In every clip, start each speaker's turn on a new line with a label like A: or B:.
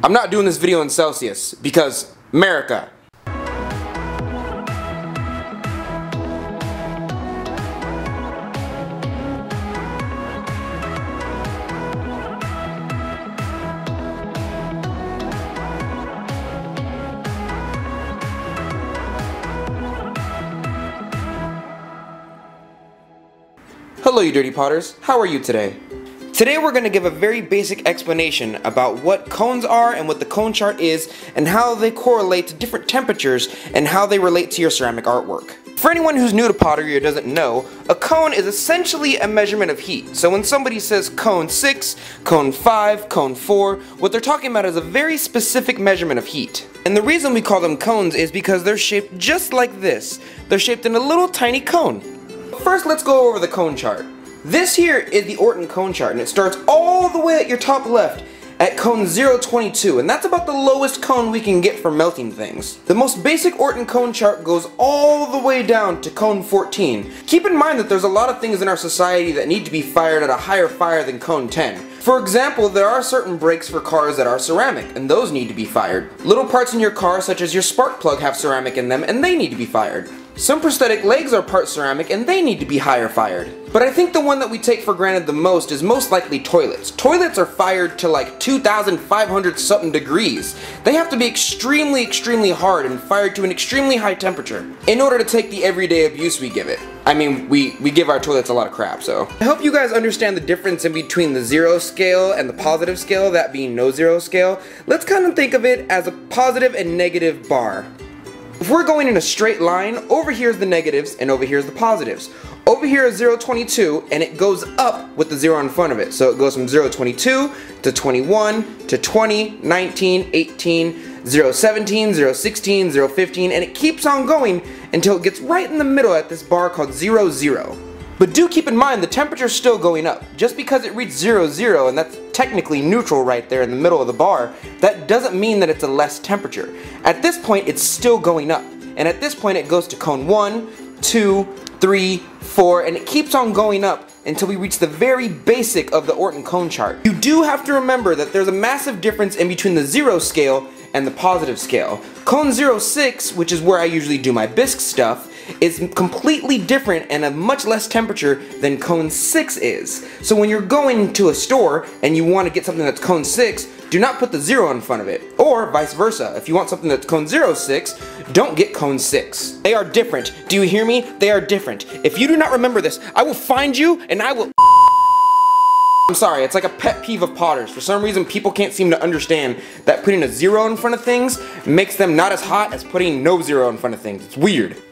A: I'm not doing this video in Celsius because America. Hello you dirty potters, how are you today? Today we're going to give a very basic explanation about what cones are and what the cone chart is and how they correlate to different temperatures and how they relate to your ceramic artwork. For anyone who's new to pottery or doesn't know, a cone is essentially a measurement of heat. So when somebody says cone 6, cone 5, cone 4, what they're talking about is a very specific measurement of heat. And the reason we call them cones is because they're shaped just like this. They're shaped in a little tiny cone. First let's go over the cone chart. This here is the Orton cone chart and it starts all the way at your top left at cone 022 and that's about the lowest cone we can get for melting things. The most basic Orton cone chart goes all the way down to cone 14. Keep in mind that there's a lot of things in our society that need to be fired at a higher fire than cone 10. For example, there are certain brakes for cars that are ceramic, and those need to be fired. Little parts in your car, such as your spark plug, have ceramic in them, and they need to be fired. Some prosthetic legs are part ceramic and they need to be higher fired. But I think the one that we take for granted the most is most likely toilets. Toilets are fired to like 2,500 something degrees. They have to be extremely, extremely hard and fired to an extremely high temperature in order to take the everyday abuse we give it. I mean, we, we give our toilets a lot of crap, so. I hope you guys understand the difference in between the zero scale and the positive scale, that being no zero scale. Let's kind of think of it as a positive and negative bar. If we're going in a straight line, over here is the negatives and over here is the positives. Over here is 022 and it goes up with the 0 in front of it. So it goes from 022 to 21 to 20, 19, 18, 017, 016, 015 and it keeps on going until it gets right in the middle at this bar called 00. But do keep in mind the temperature's still going up. Just because it reached 0, 0, and that's technically neutral right there in the middle of the bar, that doesn't mean that it's a less temperature. At this point, it's still going up. And at this point, it goes to cone 1, 2, 3, 4, and it keeps on going up until we reach the very basic of the Orton cone chart. You do have to remember that there's a massive difference in between the zero scale and the positive scale. Cone 06, which is where I usually do my bisque stuff, is completely different and a much less temperature than cone 6 is. So when you're going to a store and you want to get something that's cone 6, do not put the 0 in front of it. Or vice versa, if you want something that's cone 06, don't get cone 6. They are different. Do you hear me? They are different. If you do not remember this, I will find you and I will I'm sorry, it's like a pet peeve of potters. For some reason, people can't seem to understand that putting a zero in front of things makes them not as hot as putting no zero in front of things. It's weird.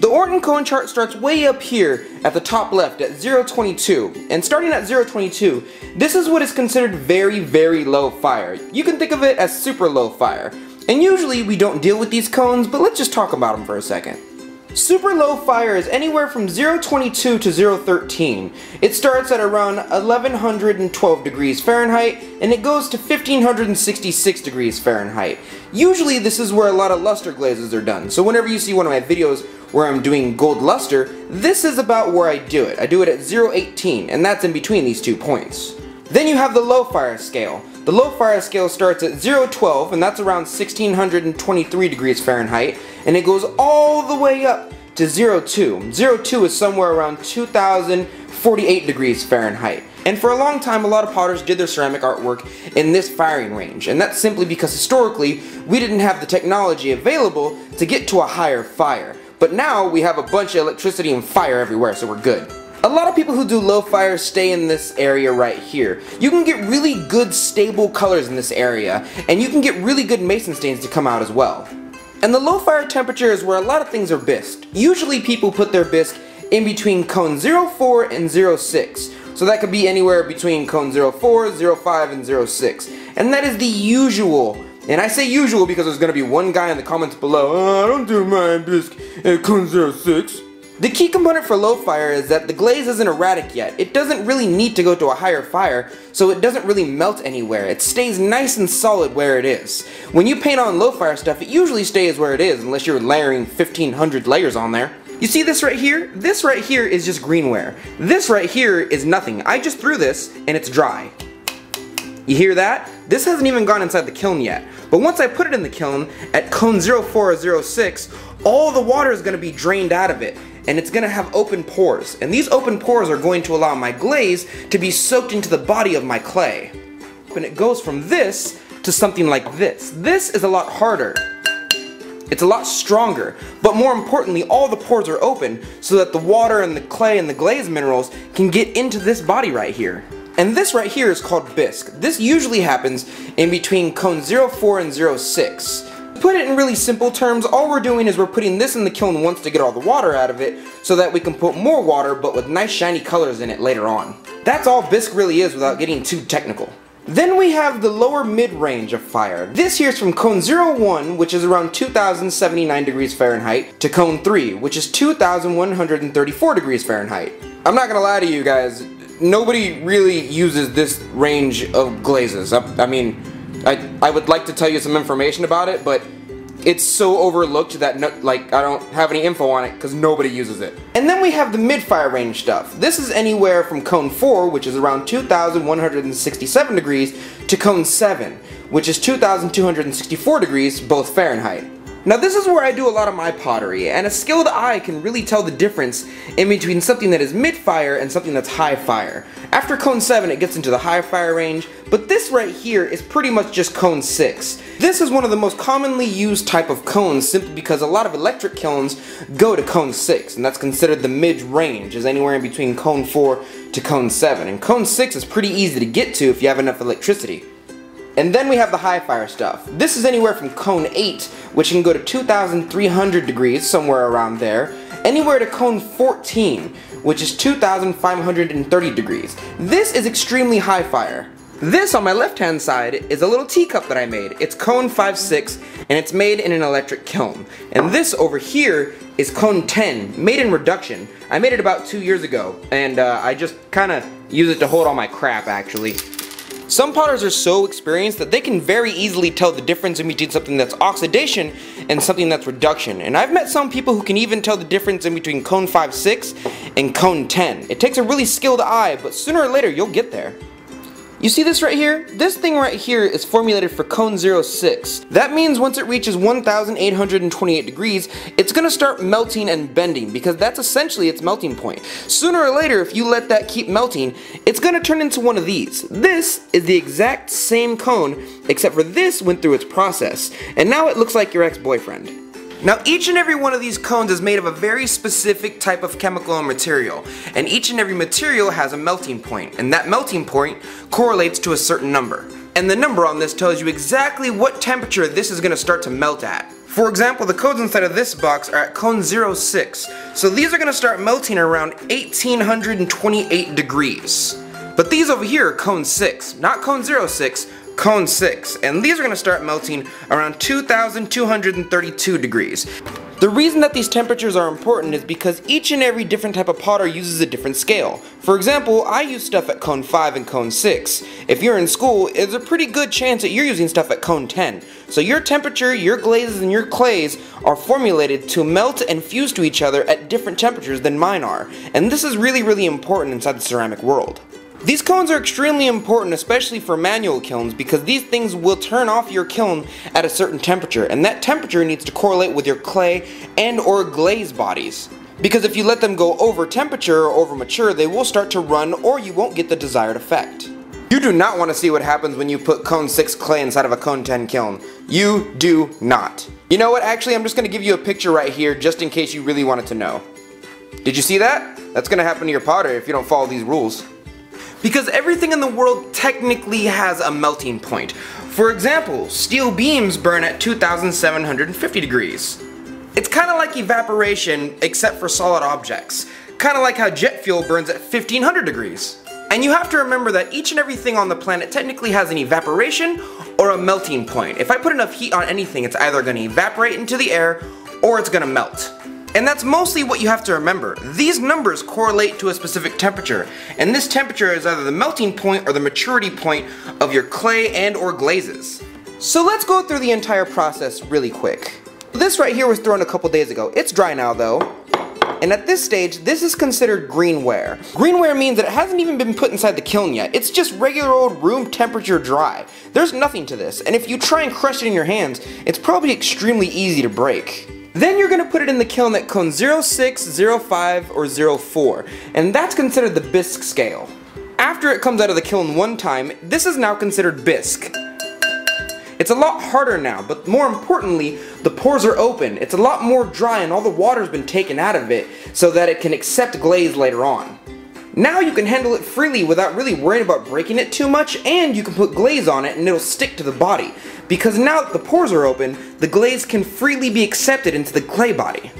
A: The Orton cone chart starts way up here at the top left at 022. And starting at 022, this is what is considered very, very low fire. You can think of it as super low fire. And usually we don't deal with these cones, but let's just talk about them for a second. Super low fire is anywhere from 022 to 013. It starts at around 1112 degrees Fahrenheit and it goes to 1566 degrees Fahrenheit. Usually this is where a lot of luster glazes are done, so whenever you see one of my videos where I'm doing gold luster, this is about where I do it. I do it at 018 and that's in between these two points. Then you have the low fire scale. The low fire scale starts at 012 and that's around 1623 degrees Fahrenheit and it goes all the way up to 02. 02 is somewhere around 2048 degrees Fahrenheit. And for a long time, a lot of potters did their ceramic artwork in this firing range, and that's simply because historically, we didn't have the technology available to get to a higher fire. But now, we have a bunch of electricity and fire everywhere, so we're good. A lot of people who do low fire stay in this area right here. You can get really good stable colors in this area, and you can get really good mason stains to come out as well. And the low fire temperature is where a lot of things are bisqued. Usually people put their bisque in between cone 04 and 06. So that could be anywhere between cone 04, 05, and 06. And that is the usual. And I say usual because there's to be one guy in the comments below, oh, I don't do my bisque at cone 06. The key component for low fire is that the glaze isn't erratic yet. It doesn't really need to go to a higher fire, so it doesn't really melt anywhere. It stays nice and solid where it is. When you paint on low fire stuff, it usually stays where it is unless you're layering 1500 layers on there. You see this right here? This right here is just greenware. This right here is nothing. I just threw this and it's dry. You hear that? This hasn't even gone inside the kiln yet. But once I put it in the kiln at cone 04 or 06, all the water is going to be drained out of it and it's going to have open pores. And these open pores are going to allow my glaze to be soaked into the body of my clay. And it goes from this to something like this. This is a lot harder. It's a lot stronger, but more importantly, all the pores are open so that the water and the clay and the glaze minerals can get into this body right here. And this right here is called bisque. This usually happens in between cone 04 and 06. Put it in really simple terms, all we're doing is we're putting this in the kiln once to get all the water out of it so that we can put more water but with nice shiny colors in it later on. That's all bisque really is without getting too technical. Then we have the lower mid-range of fire. This here is from cone 01, which is around 2079 degrees Fahrenheit, to cone 3, which is 2134 degrees Fahrenheit. I'm not gonna lie to you guys, nobody really uses this range of glazes. I, I mean, I, I would like to tell you some information about it, but it's so overlooked that no, like I don't have any info on it because nobody uses it. And then we have the mid-fire range stuff. This is anywhere from cone 4, which is around 2,167 degrees, to cone 7, which is 2,264 degrees, both Fahrenheit. Now this is where I do a lot of my pottery, and a skilled eye can really tell the difference in between something that is mid-fire and something that's high-fire. After cone 7 it gets into the high-fire range, but this right here is pretty much just cone 6. This is one of the most commonly used type of cones simply because a lot of electric kilns go to cone 6, and that's considered the mid-range, is anywhere in between cone 4 to cone 7, and cone 6 is pretty easy to get to if you have enough electricity. And then we have the high fire stuff. This is anywhere from cone 8, which can go to 2,300 degrees, somewhere around there, anywhere to cone 14, which is 2,530 degrees. This is extremely high fire. This on my left hand side is a little teacup that I made. It's cone 5-6 and it's made in an electric kiln. And this over here is cone 10, made in reduction. I made it about two years ago and uh, I just kind of use it to hold all my crap actually. Some potters are so experienced that they can very easily tell the difference in between something that's oxidation and something that's reduction. And I've met some people who can even tell the difference in between cone 5-6 and cone 10. It takes a really skilled eye, but sooner or later you'll get there. You see this right here? This thing right here is formulated for cone 06. That means once it reaches 1828 degrees, it's gonna start melting and bending because that's essentially its melting point. Sooner or later, if you let that keep melting, it's gonna turn into one of these. This is the exact same cone, except for this went through its process, and now it looks like your ex-boyfriend. Now each and every one of these cones is made of a very specific type of chemical and material, and each and every material has a melting point, and that melting point correlates to a certain number. And the number on this tells you exactly what temperature this is going to start to melt at. For example, the codes inside of this box are at cone 06, so these are going to start melting around 1828 degrees. But these over here are cone 6, not cone 06, cone 6, and these are going to start melting around 2232 degrees. The reason that these temperatures are important is because each and every different type of potter uses a different scale. For example, I use stuff at cone 5 and cone 6. If you're in school, it's a pretty good chance that you're using stuff at cone 10. So your temperature, your glazes, and your clays are formulated to melt and fuse to each other at different temperatures than mine are. And this is really, really important inside the ceramic world. These cones are extremely important, especially for manual kilns, because these things will turn off your kiln at a certain temperature, and that temperature needs to correlate with your clay and or glaze bodies. Because if you let them go over temperature or over mature, they will start to run or you won't get the desired effect. You do not want to see what happens when you put cone 6 clay inside of a cone 10 kiln. You do not. You know what, actually I'm just going to give you a picture right here just in case you really wanted to know. Did you see that? That's going to happen to your potter if you don't follow these rules. Because everything in the world technically has a melting point. For example, steel beams burn at 2750 degrees. It's kind of like evaporation except for solid objects. Kind of like how jet fuel burns at 1500 degrees. And you have to remember that each and everything on the planet technically has an evaporation or a melting point. If I put enough heat on anything, it's either going to evaporate into the air or it's going to melt. And that's mostly what you have to remember. These numbers correlate to a specific temperature, and this temperature is either the melting point or the maturity point of your clay and or glazes. So let's go through the entire process really quick. This right here was thrown a couple days ago. It's dry now though. And at this stage, this is considered greenware. Greenware means that it hasn't even been put inside the kiln yet. It's just regular old room temperature dry. There's nothing to this, and if you try and crush it in your hands, it's probably extremely easy to break. Then you're gonna put it in the kiln at cone 06, 05, or 04, and that's considered the bisque scale. After it comes out of the kiln one time, this is now considered bisque. It's a lot harder now, but more importantly, the pores are open. It's a lot more dry and all the water's been taken out of it so that it can accept glaze later on. Now you can handle it freely without really worrying about breaking it too much and you can put glaze on it and it'll stick to the body. Because now that the pores are open, the glaze can freely be accepted into the clay body.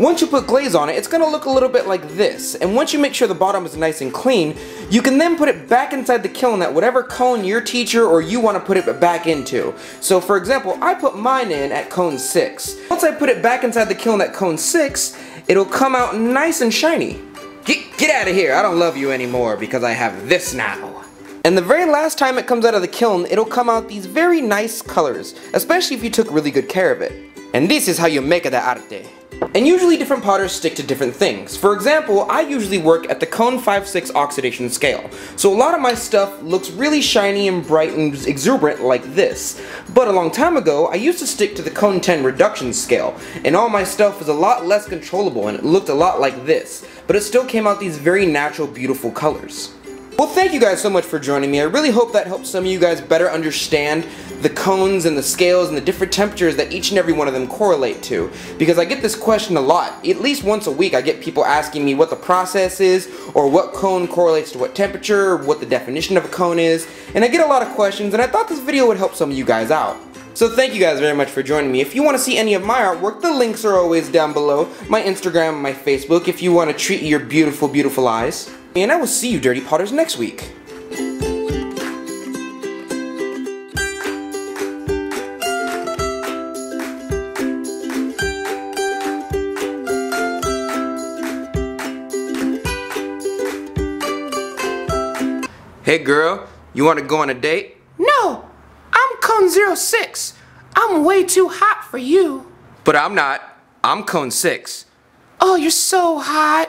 A: Once you put glaze on it, it's gonna look a little bit like this, and once you make sure the bottom is nice and clean, you can then put it back inside the kiln at whatever cone your teacher or you want to put it back into. So for example, I put mine in at cone 6. Once I put it back inside the kiln at cone 6, it'll come out nice and shiny. Get, get out of here, I don't love you anymore because I have this now. And the very last time it comes out of the kiln, it'll come out these very nice colors, especially if you took really good care of it. And this is how you make it the arte. And usually different potters stick to different things. For example, I usually work at the cone 5-6 oxidation scale. So a lot of my stuff looks really shiny and bright and exuberant like this. But a long time ago, I used to stick to the cone 10 reduction scale. And all my stuff was a lot less controllable and it looked a lot like this. But it still came out these very natural, beautiful colors. Well, thank you guys so much for joining me. I really hope that helps some of you guys better understand the cones and the scales and the different temperatures that each and every one of them correlate to. Because I get this question a lot. At least once a week I get people asking me what the process is, or what cone correlates to what temperature, what the definition of a cone is. And I get a lot of questions, and I thought this video would help some of you guys out. So thank you guys very much for joining me. If you want to see any of my artwork, the links are always down below. My Instagram, my Facebook, if you want to treat your beautiful, beautiful eyes. And I will see you Dirty Potters next week. Hey girl, you want to go on a date?
B: No, I'm cone 06. I'm way too hot for you.
A: But I'm not. I'm cone 6.
B: Oh, you're so hot.